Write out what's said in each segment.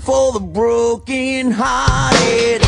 for the broken hearted.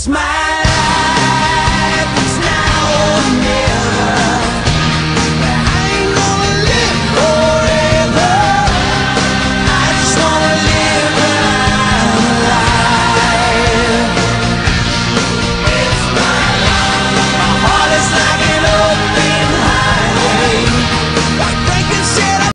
smile.